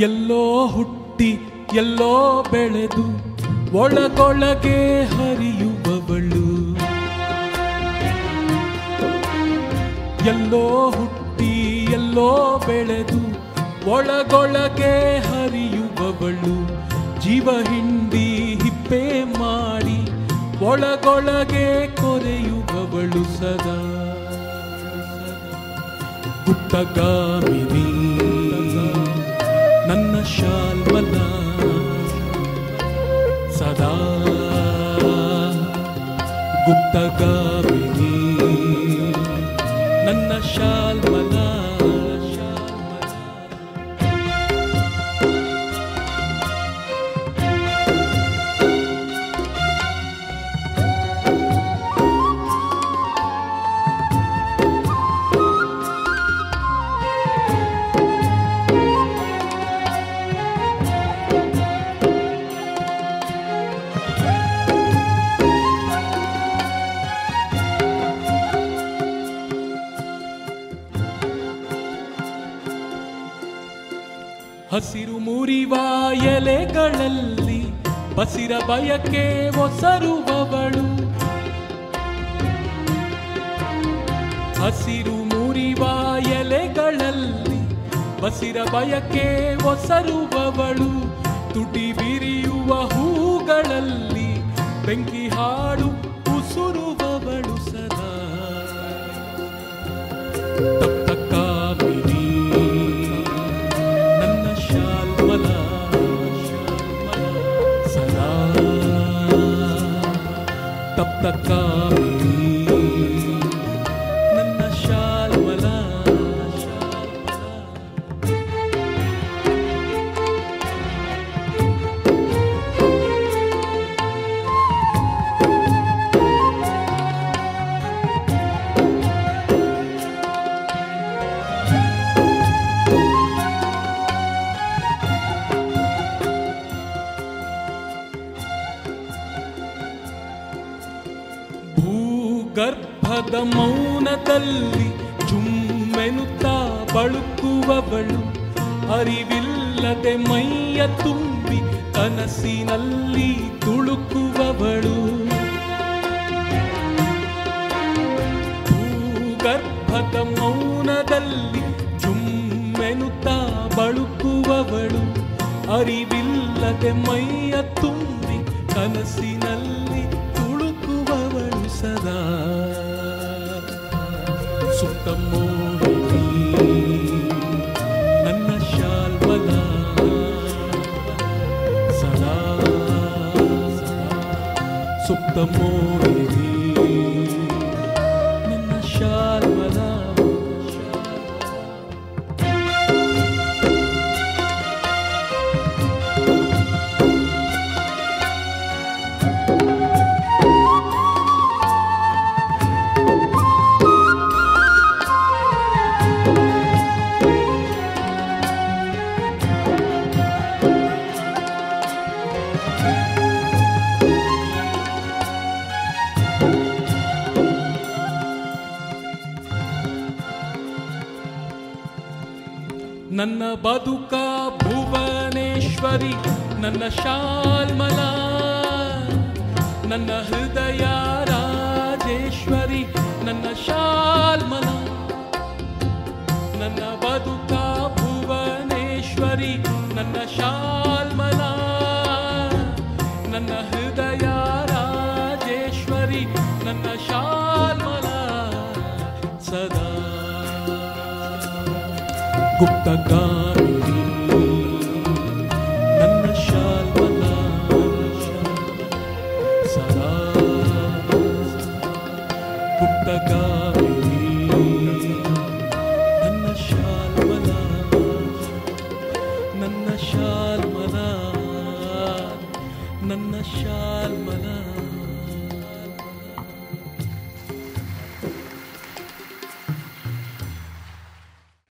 ಎಲ್ಲೋ ಹುಟ್ಟಿ, ಎಲ್ಲೋ ಬೆಳೆದು ಒಳಗೊಳಗೆ ಹರಿಯುವವಳು. ಎಲ್ಲೋ ಹುಟ್ಟಿ, ಎಲ್ಲೋ ಬೆಳೆದು ಒಳಗೊಳಗೆ ಹರಿಯುವವಳು. ಜೀವ ಹಿಂಡಿ ಹಿಪ್ಪೆ ಮಾಡಿ ಒಳಗೊಳಗೆ ಕೊರೆಯುವವಳು ಸದಾ. ಗುಪ್ತಗಾಮಿನಿ ನನ್ನ ಶಾಲ್ಮಲ ಹಸಿರು ಮುರಿವ ಎಲೆಗಳಲ್ಲಿ ಬಸಿರ ಬಯಕೆ ಒಸರುವವಳು. ಹಸಿರು ಮುರಿವ ಎಲೆಗಳಲ್ಲಿ ಬಸಿರ ಬಯಕೆ ಒಸರುವವಳು. ತುಟಿ ಬಿರಿಯುವ ಹೂಗಳಲ್ಲಿ ಬೆಂಕಿ ಹಾಡು तक ಭೂಗರ್ಭದ ಮೌನದಲ್ಲಿ ಚುಮ್ಮೆನುತ್ತಾ ಬಳುಕುವವಳು. ಅರಿವಿಲ್ಲದೆ ಮೈಯ ತುಂಬಿ ಕನಸಿನಲ್ಲಿ ತುಳುಕುವವಳು. ಗರ್ಭದ ಮೌನದಲ್ಲಿ ಚುಮ್ಮೆನುತ್ತಾ ಬಳುಕುವವಳು. ಅರಿವಿಲ್ಲದೆ ಮೈಯ ತುಂಬಿ ಕನಸಿನಲ್ಲಿ ತುಳುಕುವವಳು ಸದಾ ಸುತ್ತ ಮೋಹಿನಿ ನನ್ನ ಶಾಲ್ಮಲ ಸದಾ ಸುಪ್ತ ಮೋಹಿನಿ ನನ್ನ ಬದುಕ ಭುವನೇಶ್ವರಿ ನನ್ನ ಶಾಲ್ಮಲ ನನ್ನ ಹೃದಯ ಗುಪ್ತಗಾಮಿನಿ ನನ್ನ ಶಾಲ್ಮಲ ಸದಾ ಗುಪ್ತಗಾಮಿನಿ ನನ್ನ ಶಾಲ್ಮಲ ನನ್ನ ಶಾಲ್ಮಲ ನನ್ನ ಶಾಲ್ಮಲ